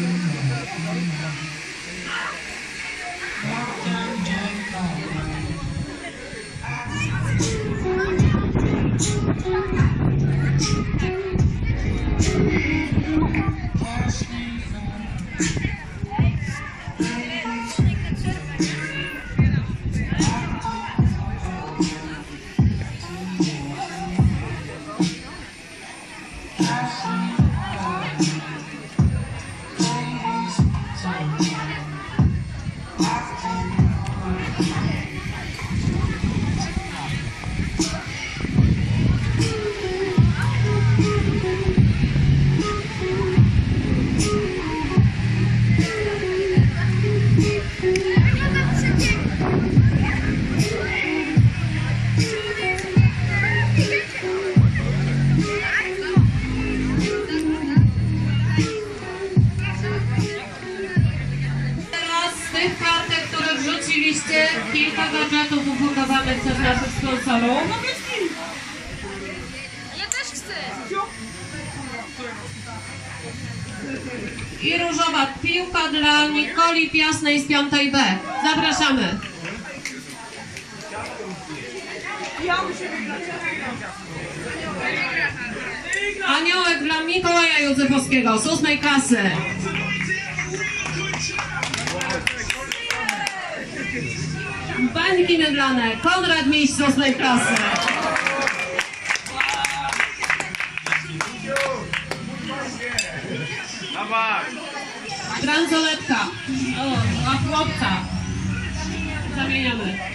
Jezu, ja kilka gadżetów ufundowanych przez naszych sponsorów. Ja też chcę! I różowa piłka dla Nikoli Piasnej z 5B. Zapraszamy. Aniołek dla Mikołaja Józefowskiego z 8 klasy. Bańki mydlane. Konrad Miś z 8 klasy. Bransoletka. O, dla chłopca. Zamieniamy.